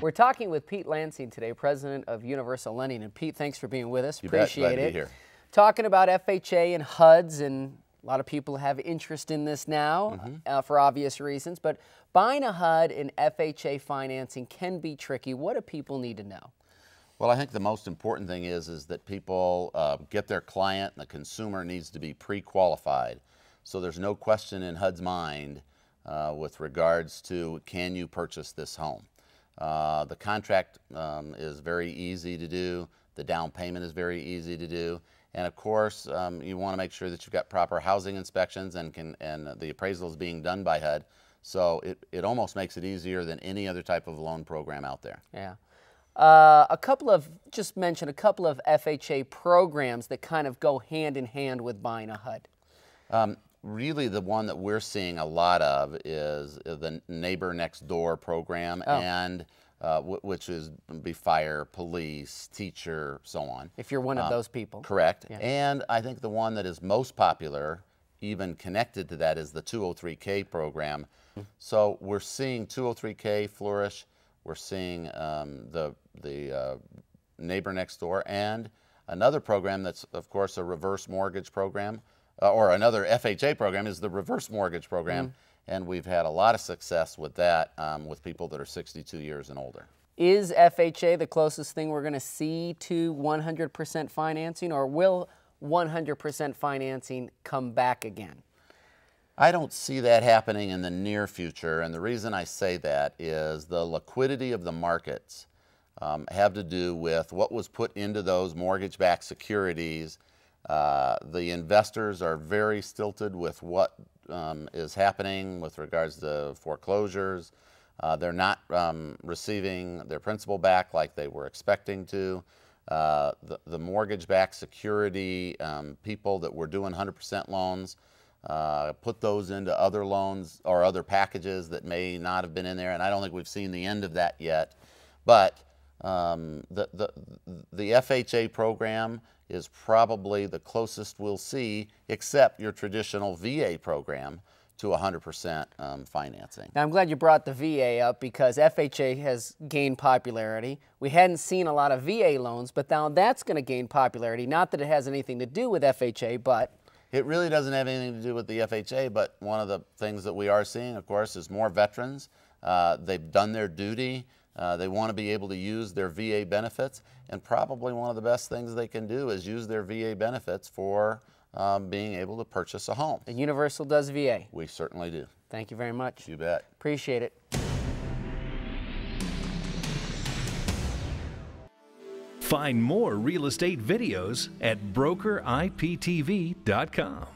We're talking with Pete Lansing today, president of Universal Lending. And Pete, thanks for being with us. You bet. Appreciate to it. be here. Talking about FHA and HUDs, and a lot of people have interest in this now Mm-hmm. uh, for obvious reasons. But buying a HUD and FHA financing can be tricky. What do people need to know? Well, I think the most important thing is is that people uh, get their client and the consumer needs to be pre-qualified. So there's no question in HUD's mind uh, with regards to can you purchase this home. Uh, the contract um, is very easy to do. The down payment is very easy to do. And of course, um, you want to make sure that you've got proper housing inspections and can and the appraisal is being done by HUD. So it, it almost makes it easier than any other type of loan program out there. Yeah. Uh, a couple of, just mention a couple of FHA programs that kind of go hand in hand with buying a HUD. Um, really, the one that we're seeing a lot of is the neighbor next door program, Oh. and uh, w- which is be fire, police, teacher, so on. If you're one of Uh, those people. Correct. Yeah. And I think the one that is most popular, even connected to that, is the 203K program. So we're seeing 203K flourish. We're seeing um, the the uh, neighbor next door, and another program that's of course a reverse mortgage program, uh, or another FHA program is the reverse mortgage program, and we've had a lot of success with that um, with people that are 62 years and older. Is FHA the closest thing we're going to see to 100% financing, or will 100% financing come back again? I don't see that happening in the near future, and the reason I say that is the liquidity of the markets um, have to do with what was put into those mortgage-backed securities. Uh, the investors are very stilted with what um, is happening with regards to foreclosures. Uh, they're not um, receiving their principal back like they were expecting to. Uh, the, the mortgage-backed security um, people that were doing 100% loans uh, put those into other loans or other packages that may not have been in there, and I don't think we've seen the end of that yet. But um, the, the, the FHA program is probably the closest we'll see, except your traditional VA program, to 100% um, financing. Now, I'm glad you brought the VA up because FHA has gained popularity. We hadn't seen a lot of VA loans, but now that's going to gain popularity. Not that it has anything to do with FHA, but It really doesn't have anything to do with the FHA, but one of the things that we are seeing, of course, is more veterans. Uh, they've done their duty. Uh, they want to be able to use their VA benefits, and probably one of the best things they can do is use their VA benefits for um, being able to purchase a home. the Universal does VA. We certainly do. Thank you very much. You bet. Appreciate it. Find more real estate videos at brokeriptv.com.